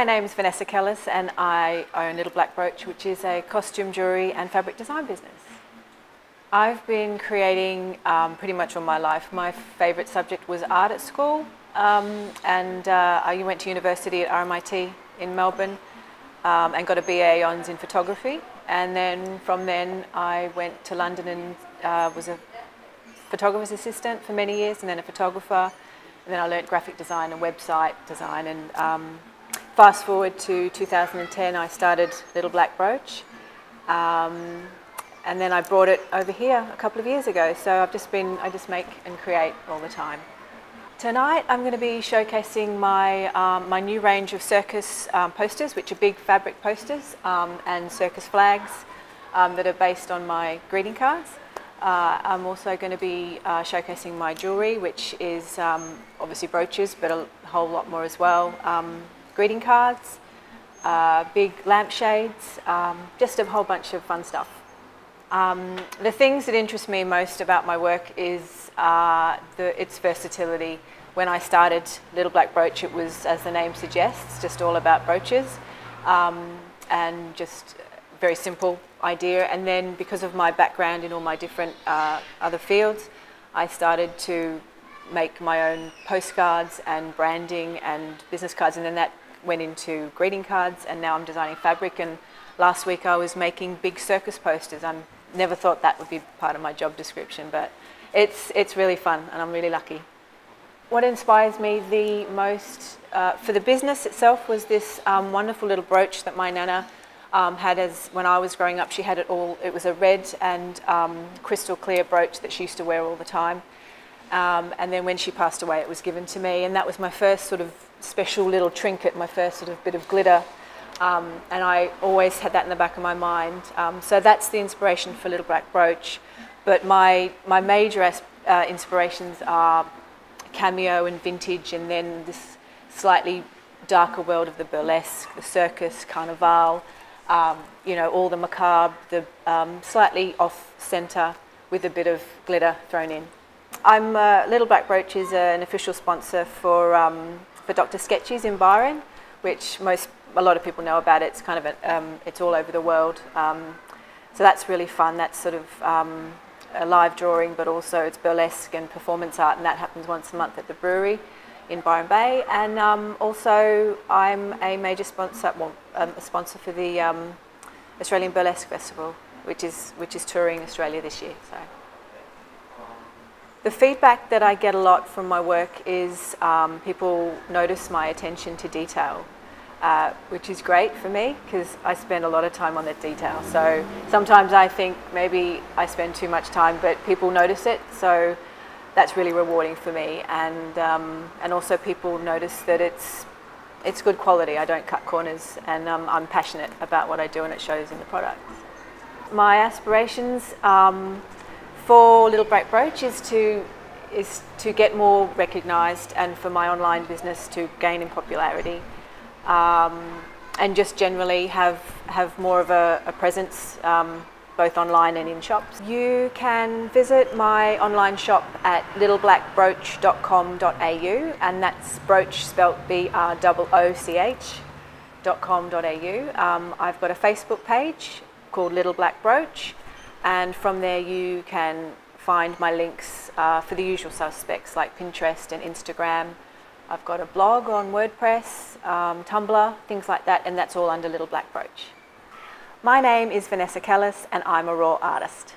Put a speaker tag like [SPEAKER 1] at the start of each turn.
[SPEAKER 1] my name is Vanessa Kellis and I own Little Black Brooch, which is a costume jewellery and fabric design business. I've been creating um, pretty much all my life. My favourite subject was art at school um, and uh, I went to university at RMIT in Melbourne um, and got a BA Honours in photography and then from then I went to London and uh, was a photographer's assistant for many years and then a photographer and then I learnt graphic design and website design and um, fast forward to 2010 I started Little Black Brooch um, and then I brought it over here a couple of years ago. So I've just been, I just make and create all the time. Tonight I'm going to be showcasing my, um, my new range of circus um, posters, which are big fabric posters um, and circus flags um, that are based on my greeting cards. Uh, I'm also going to be uh, showcasing my jewellery, which is um, obviously brooches, but a whole lot more as well. Um, greeting cards, uh, big lampshades, just a whole bunch of fun stuff. Um, the things that interest me most about my work is uh, the, its versatility. When I started Little Black Brooch, it was, as the name suggests, just all about brooches um, and just very simple idea. And then because of my background in all my different uh, other fields, I started to make my own postcards and branding and business cards. And then that went into greeting cards and now I'm designing fabric. And last week I was making big circus posters. I'm never thought that would be part of my job description, but it's, it's really fun and I'm really lucky. What inspires me the most uh, for the business itself was this um, wonderful little brooch that my nana um, had as when I was growing up. She had it all, it was a red and um, crystal clear brooch that she used to wear all the time. Um, and then when she passed away, it was given to me, and that was my first sort of special little trinket, my first sort of bit of glitter um, and I always had that in the back of my mind. Um, so that's the inspiration for Little Black Brooch. But my, my major uh, inspirations are cameo and vintage, and then this slightly darker world of the burlesque, the circus, carnival, um, you know, all the macabre, the um, slightly off centre with a bit of glitter thrown in. I'm uh, Little Black Brooch is an official sponsor for um, for Dr. Sketchy's in Byron, which most a lot of people know about. It's kind of a, um, it's all over the world. Um, so that's really fun. That's sort of um, a live drawing, but also it's burlesque and performance art, and that happens once a month at the brewery in Byron Bay. And um, also, I'm a major sponsor, well, um, a sponsor for the Australian Burlesque Festival, which is which is touring Australia this year. So. The feedback that I get a lot from my work is people notice my attention to detail uh, which is great for me because I spend a lot of time on that detail. So sometimes I think maybe I spend too much time, but people notice it. So that's really rewarding for me. And, um, and also people notice that it's, it's good quality. I don't cut corners and um, I'm passionate about what I do and it shows in the product. My aspirations um, for Little Black Brooch is to is to get more recognised and for my online business to gain in popularity um, and just generally have, have more of a, a presence um, both online and in shops. You can visit my online shop at littleblackbrooch.com.au and that's brooch spelt B-R-O-O-C-H.com.au. Um, I've got a Facebook page called Little Black Brooch and from there you can find my links uh, for the usual suspects like Pinterest and Instagram I've got a blog on WordPress, um, Tumblr, things like that, and that's all under Little Black Brooch. My name is Vanessa Kellis and I'm a raw artist.